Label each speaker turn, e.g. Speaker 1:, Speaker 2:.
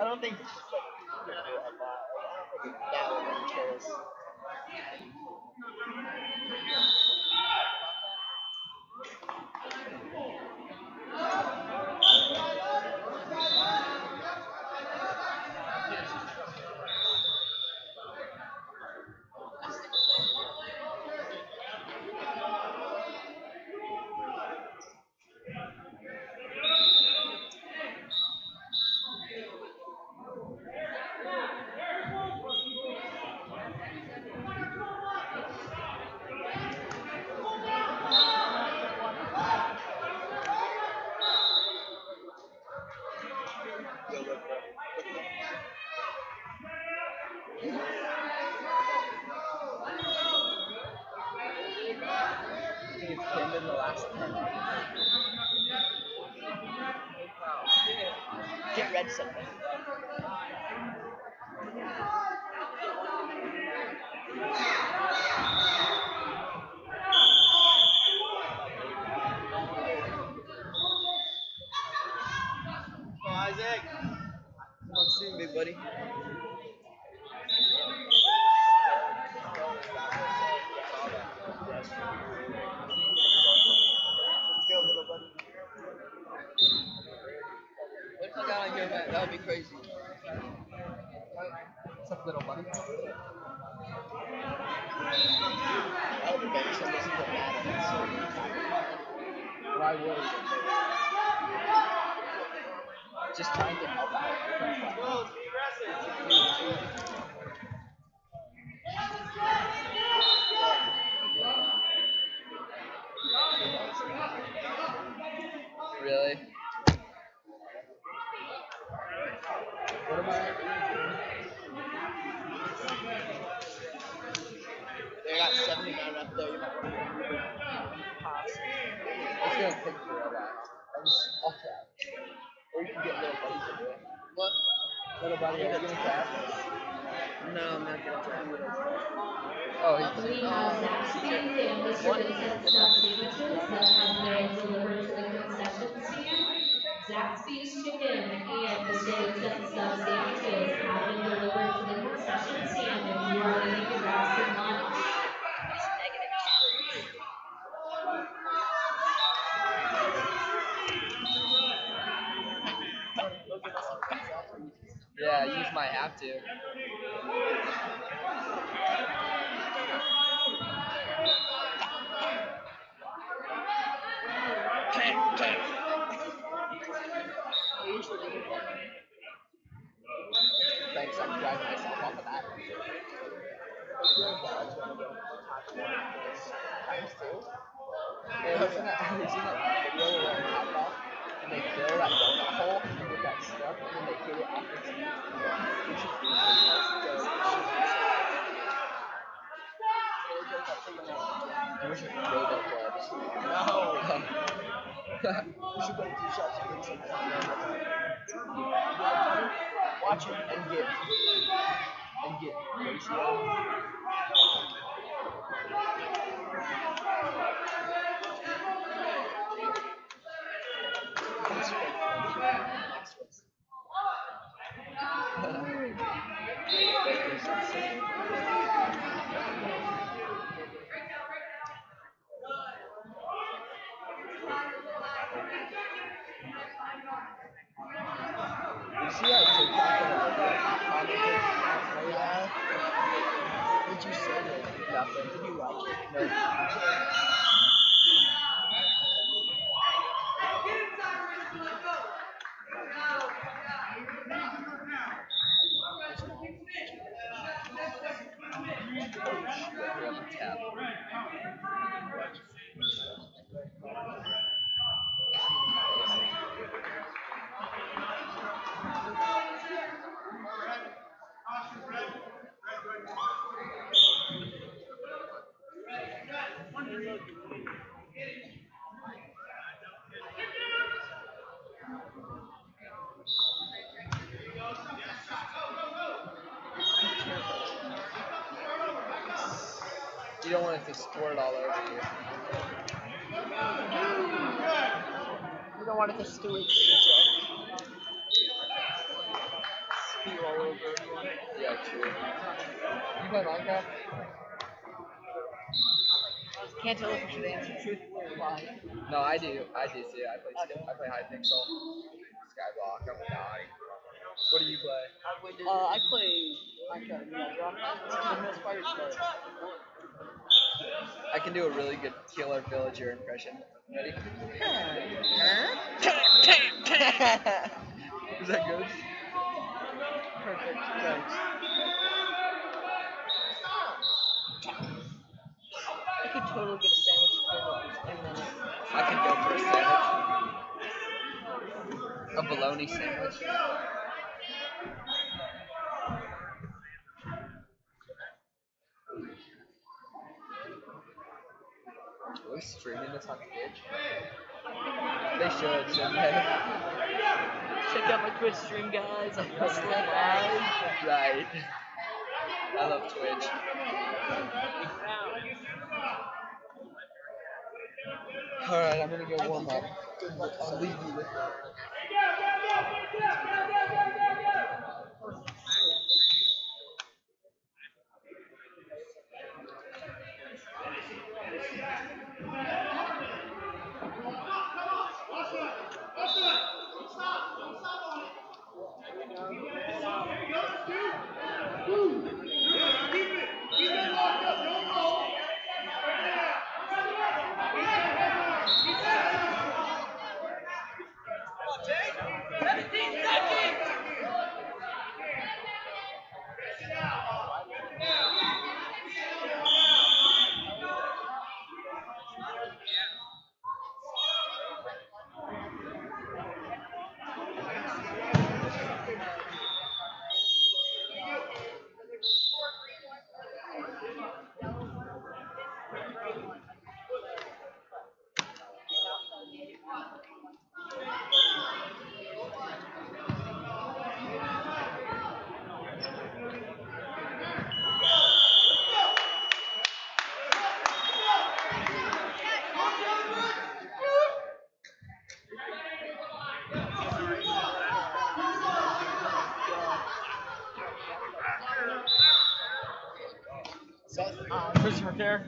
Speaker 1: I don't think like you know, a lot. Get red something. Isaac. Let's see, big buddy. Let's go, little buddy.
Speaker 2: What if I got on your back? That would be crazy.
Speaker 1: What's up, little buddy? I would bench him doesn't put mad at us. Why would Just trying to help out.
Speaker 2: Really? Let's get a picture of that.
Speaker 1: I'm just off that. Or you can get little buddy to do it.
Speaker 2: What?
Speaker 1: Little buddy, are you gonna tap?
Speaker 2: No, I'm not gonna try.
Speaker 1: Oh,
Speaker 3: We
Speaker 2: he's
Speaker 3: have Zaxby's
Speaker 2: Yeah, you might have to.
Speaker 1: Thanks, I can drive myself off of that. Times two.
Speaker 2: Have you seen that, video where they're top off and they fill that
Speaker 1: Watch it and get and get ratio. You see that TikTok that commented on that? What you said? Nothing. Did you like it?
Speaker 2: On the tap. You don't want it to squirt all over you.
Speaker 1: You don't want it to stew it.
Speaker 4: pee all over everyone.
Speaker 2: Yeah, true. You play Minecraft?
Speaker 4: Can't tell if I should answer truthfully or lie.
Speaker 2: No, I do. I do too. I play.
Speaker 4: I.
Speaker 2: I play Hypixel, Skyblock. I'm die. What do you play?
Speaker 4: Uh, I play Minecraft. Rock. The most stuff.
Speaker 2: I can do a really good killer villager impression. Ready? Is that good?
Speaker 4: Perfect. Thanks. I could totally get a sandwich for ten minutes.
Speaker 2: I can go for a sandwich. A bologna sandwich. Are we streaming this on Twitch? They should, shouldn't?
Speaker 4: Check out my Twitch stream, guys. I'm hustling live.
Speaker 2: Right. I love Twitch. Alright, I'm gonna go warm up. I'll leave you with that.
Speaker 4: Christopher Right.